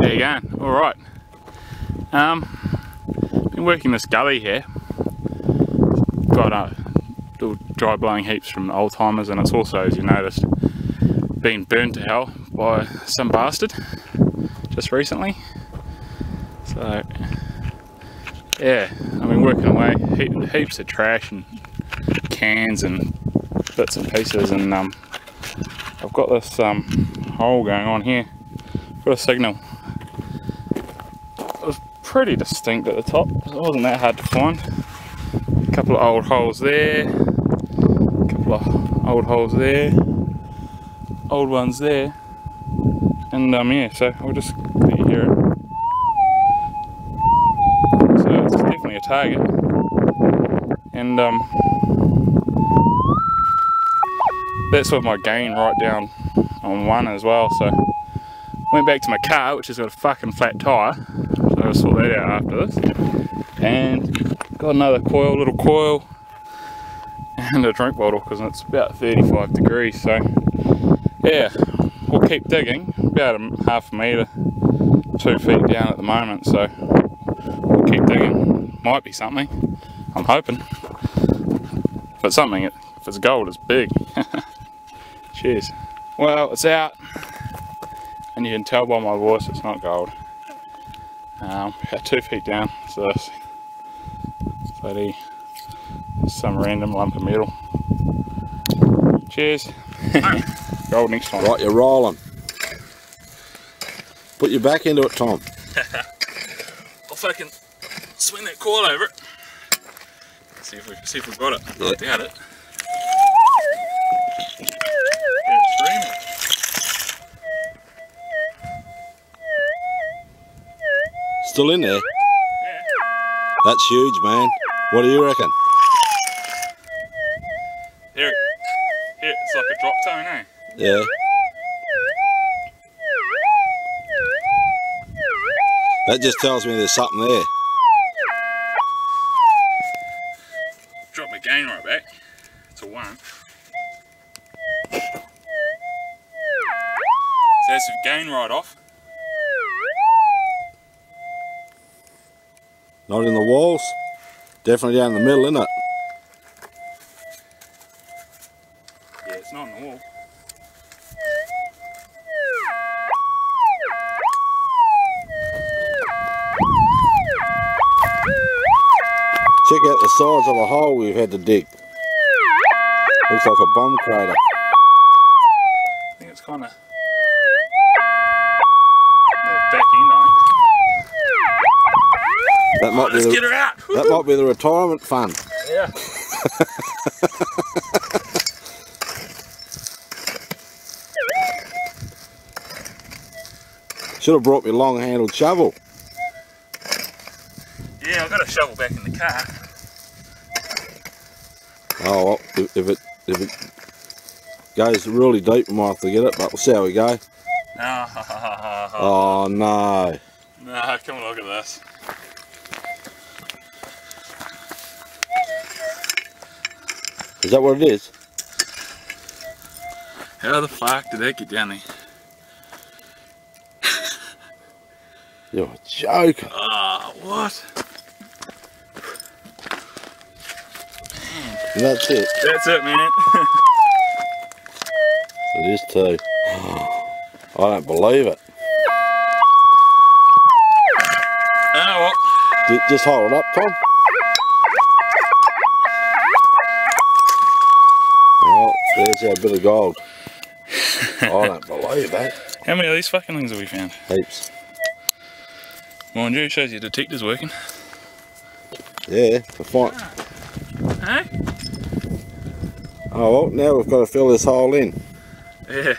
There you go. All right. Um, been working this gully here. Got a little dry blowing heaps from old timers, and it's also, as you noticed, been burned to hell by some bastard just recently. So, yeah, I've been working away he heaps of trash and cans and bits and pieces, and um, I've got this um, hole going on here. Got a signal It was pretty distinct at the top. It wasn't that hard to find. A couple of old holes there, a couple of old holes there, old ones there, and um, yeah, so I'll just let you hear it. So it's definitely a target, and um, that's with my gain right down on one as well. So went back to my car, which has got a fucking flat tyre So I'll sort that out after this. And got another coil, little coil, and a drink bottle because it's about 35 degrees. So yeah, we'll keep digging. About a half a metre, two feet down at the moment. So we'll keep digging. Might be something. I'm hoping. If it's something, if it's gold, it's big. Cheers. Well, it's out. And you can tell by my voice it's not gold. Um, about two feet down so that's bloody some random lump of metal. Cheers. Roll next time. Right you're rolling. Put your back into it Tom. I'll fucking swing that coil over it. See if we see if we've got it. Yep. I doubt it Still in there? That's huge, man. What do you reckon? Here, here it's like a drop tone, eh? Yeah. That just tells me there's something there. Drop my gain right back to one. So that's the gain right off. Not in the walls. Definitely down in the middle, isn't it? Yeah, it's not in the wall. Check out the size of the hole we've had to dig. Looks like a bomb crater. I think it's kind of That might oh, be the, get her out. That might be the retirement fund. Yeah. Should have brought me a long-handled shovel. Yeah, I've got a shovel back in the car. Oh, well, if, if it if it goes really deep, we might have to get it, but we'll see how we go. oh no. No, come and look at this. Is that what it is? How the fuck did that get down there? You're joking. Oh, ah, what? And that's it. That's it, man. it is too. I don't believe it. Oh, well. Just hold it up, Tom. There's our bit of gold. Oh, I don't believe that. How many of these fucking things have we found? Heaps. Mind you, shows your detector's working. Yeah, for fine. Hey? Oh well, now we've got to fill this hole in. Yeah.